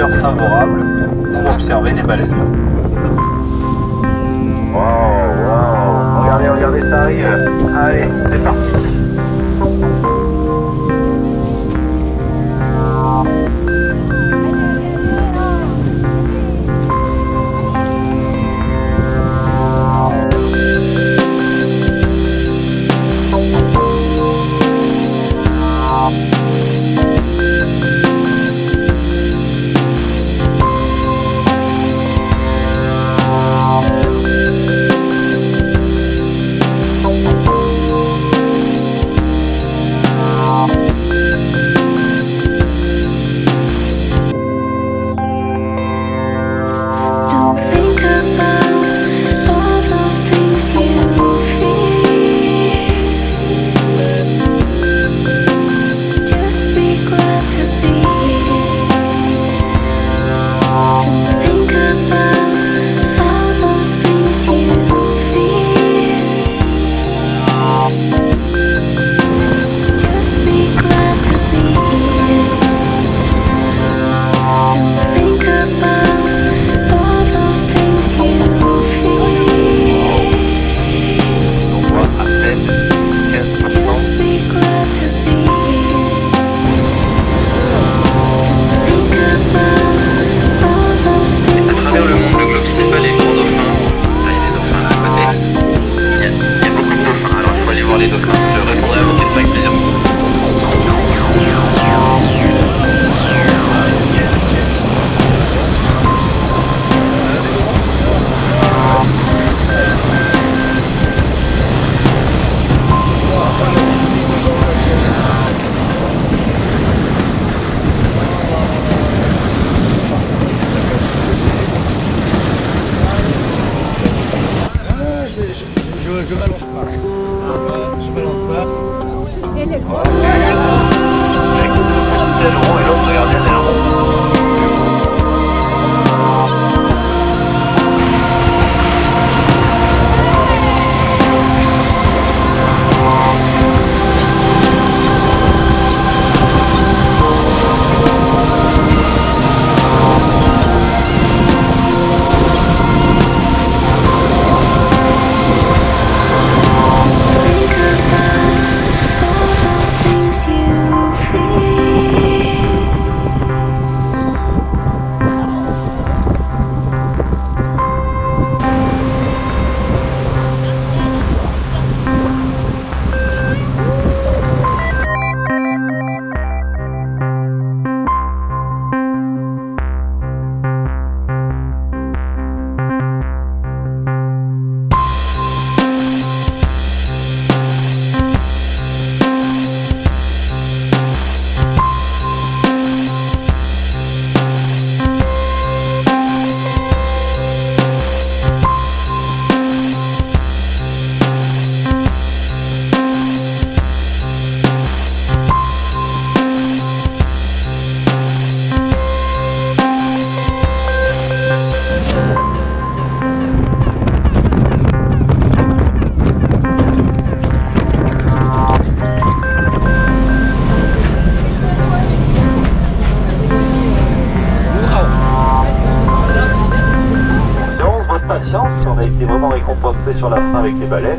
heures favorables pour observer les baleines. Wow, wow. Regardez, regardez, ça arrive. Allez, c'est parti. in oil. On a été vraiment récompensé sur la fin avec les balais.